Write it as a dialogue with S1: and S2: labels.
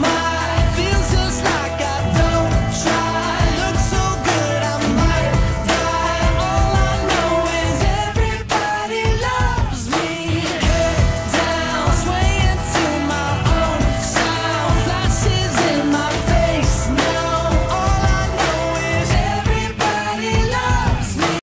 S1: my